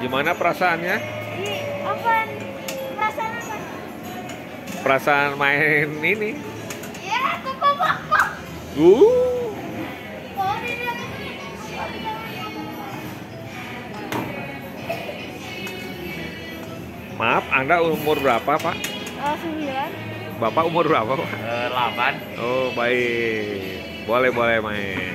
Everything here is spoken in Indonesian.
Gimana perasaannya? Perasaan apa? Perasaan main ini? Ya, kok kok kok. Uh, maaf, Anda umur berapa, Pak? Eh, sembilan. Bapak umur berapa, Pak? Eh, delapan. 8 Oh, baik. Boleh, boleh main.